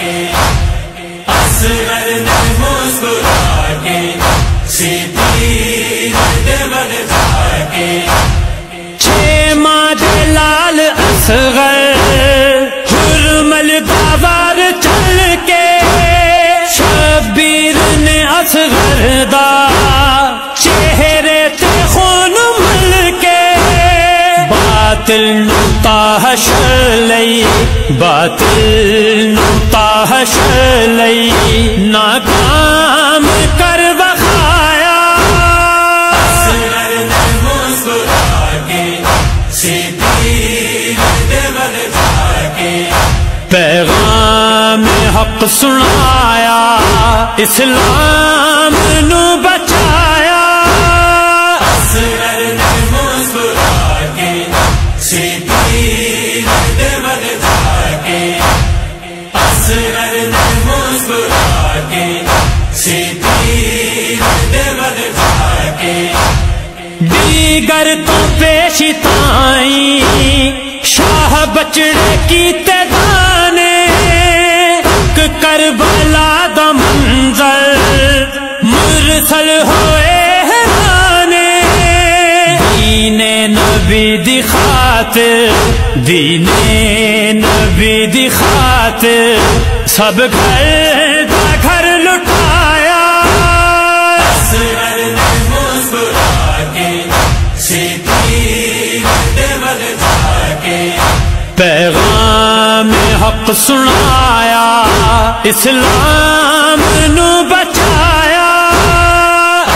Yeah. باطل نتاش لئی باطل نتاش لئی ناکام کر بخایا۔ پیغام حق سنایا، اسلام نو بچایا۔ دیگر تو پیش شاہ بچڑے کی تانے کربلا دا منظر، مرسل ہوئے حیرانے۔ دین نبی دکھاتے دین نبی دکھاتے سب گھر پیغام حق سنایا اسلام نو بچایا۔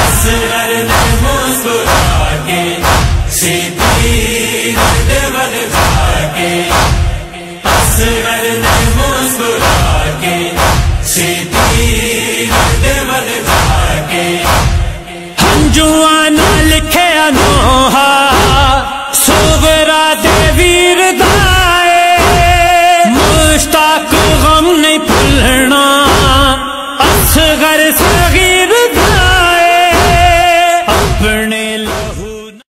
اصغر نے مسکرا